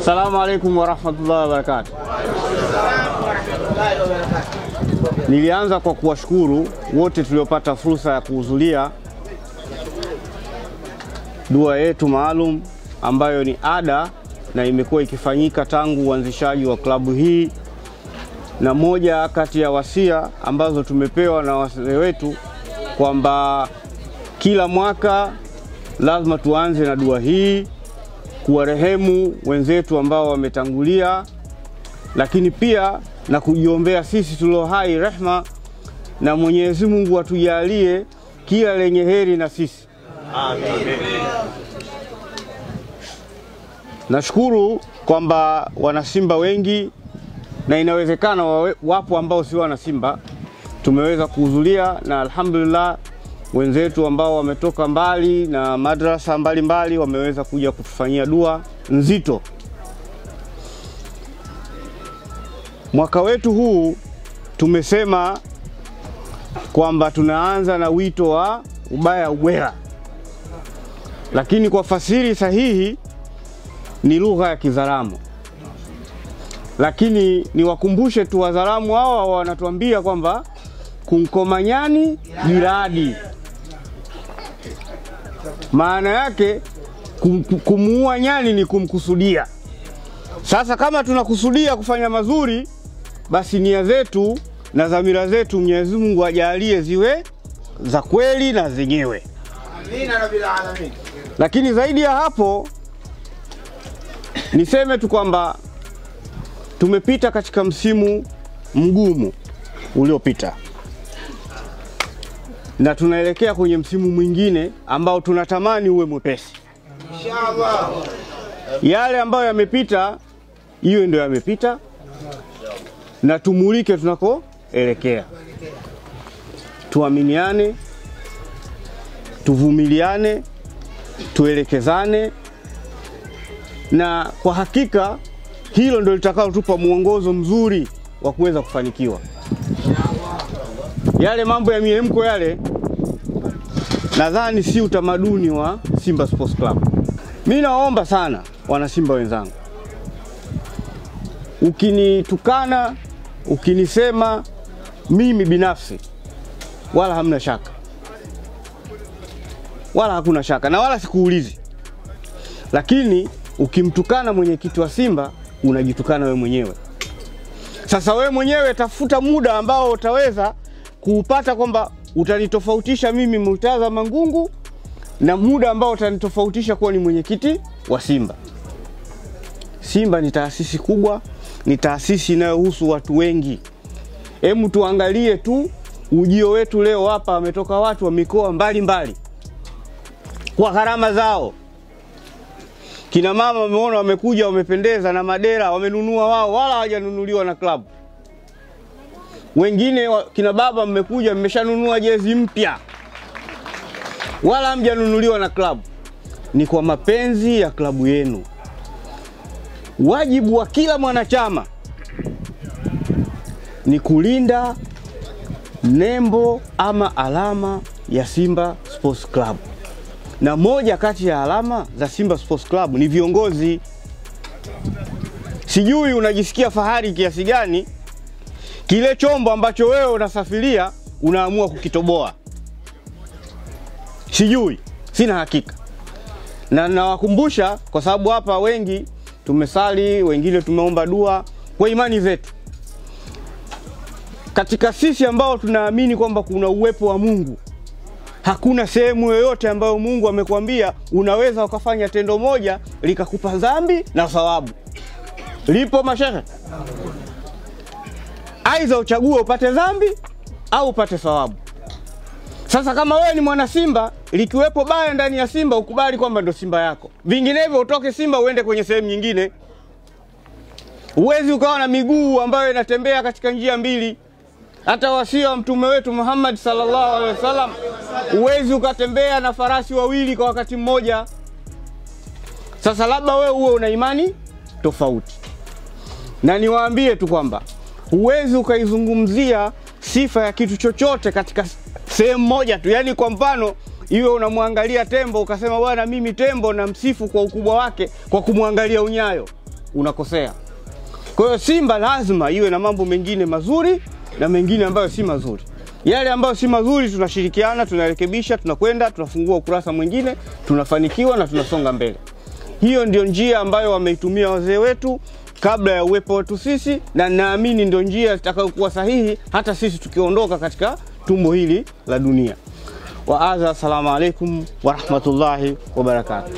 Assalamu alaikum warahmatullahi wabarakatuh. Nilianza kwa kuwashukuru wote tuliopata fursa ya kuhudhuria dua yetu maalum ambayo ni ada na imekuwa ikifanyika tangu uanzishaji wa klabu hii, na moja kati ya wasia ambazo tumepewa na wazee wetu kwamba kila mwaka lazima tuanze na dua hii kuwarehemu wenzetu ambao wametangulia, lakini pia na kujiombea sisi tulio hai rehma, na Mwenyezi Mungu atujalie kila lenye heri na sisi Amen. Nashukuru kwamba wanasimba wengi na inawezekana wapo ambao si wanasimba tumeweza kuhudhuria, na alhamdulillah wenzetu ambao wametoka mbali na madrasa mbalimbali wameweza kuja kutufanyia dua nzito. Mwaka wetu huu tumesema kwamba tunaanza na wito wa ubaya ubwela, lakini kwa fasiri sahihi ni lugha ya Kizaramo. Lakini niwakumbushe tu Wazaramu hawa wanatuambia kwamba kumkomanyani jiradi, maana yake kum, kumuua nyani ni kumkusudia. Sasa kama tunakusudia kufanya mazuri, basi nia zetu na dhamira zetu Mwenyezi Mungu ajalie ziwe za kweli na zenyewe. Lakini zaidi ya hapo niseme tu kwamba tumepita katika msimu mgumu uliopita na tunaelekea kwenye msimu mwingine ambao tunatamani uwe mwepesi. Inshallah. Yale ambayo yamepita, hiyo ndio yamepita, na tumulike tunakoelekea. Tuaminiane, tuvumiliane, tuelekezane, na kwa hakika hilo ndio litakalotupa mwongozo mzuri wa kuweza kufanikiwa. Yale mambo ya miemko yale, nadhani si utamaduni wa Simba Sports Club. Mi nawaomba sana wana Simba wenzangu, ukinitukana, ukinisema mimi binafsi, wala hamna shaka, wala hakuna shaka, na wala sikuulizi. Lakini ukimtukana mwenyekiti wa Simba, unajitukana we mwenyewe. Sasa we mwenyewe tafuta muda ambao utaweza kuupata kwamba utanitofautisha mimi Murtaza Mangungu na muda ambao utanitofautisha kuwa ni mwenyekiti wa Simba. Simba ni taasisi kubwa, ni taasisi inayohusu watu wengi. Hebu tuangalie tu ujio wetu leo hapa, wametoka watu wa mikoa mbalimbali kwa gharama zao. Kina mama wameona wamekuja, wamependeza na madera wamenunua wao, wala hawajanunuliwa na klabu. Wengine kina baba mmekuja, mmeshanunua jezi mpya, wala hamjanunuliwa na klabu. Ni kwa mapenzi ya klabu yenu. Wajibu wa kila mwanachama ni kulinda nembo ama alama ya Simba Sports Club, na moja kati ya alama za Simba Sports Club ni viongozi. Sijui unajisikia fahari kiasi gani kile chombo ambacho wewe unasafiria unaamua kukitoboa. Sijui, sina hakika, na nawakumbusha kwa sababu hapa wengi tumesali, wengine tumeomba dua kwa imani zetu. Katika sisi ambao tunaamini kwamba kuna uwepo wa Mungu, hakuna sehemu yoyote ambayo Mungu amekwambia unaweza ukafanya tendo moja likakupa dhambi na thawabu. Lipo mashehe? Aidha uchague upate dhambi au upate thawabu. Sasa kama wewe ni mwana Simba, likiwepo baya ndani ya Simba ukubali kwamba ndo Simba yako, vinginevyo utoke Simba uende kwenye sehemu nyingine. Huwezi ukawa na miguu ambayo inatembea katika njia mbili. Hata wasia wa mtume wetu Muhammad sallallahu alaihi wasallam, huwezi ukatembea na farasi wawili kwa wakati mmoja. Sasa labda wewe uwe una imani tofauti, na niwaambie tu kwamba huwezi ukaizungumzia sifa ya kitu chochote katika sehemu moja tu. Yaani kwa mfano iwe unamwangalia tembo ukasema bwana, mimi tembo na msifu kwa ukubwa wake kwa kumwangalia unyayo. unakosea. Kwa hiyo Simba lazima iwe na mambo mengine mazuri na mengine ambayo si mazuri. Yale ambayo si mazuri tunashirikiana, tunarekebisha, tunakwenda, tunafungua ukurasa mwingine, tunafanikiwa na tunasonga mbele. Hiyo ndio njia ambayo wameitumia wazee wetu kabla ya uwepo wetu sisi, na naamini ndio njia itakayokuwa sahihi hata sisi tukiondoka katika tumbo hili la dunia. Waadha, assalamu alaikum warahmatullahi wabarakatuh.